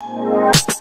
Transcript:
you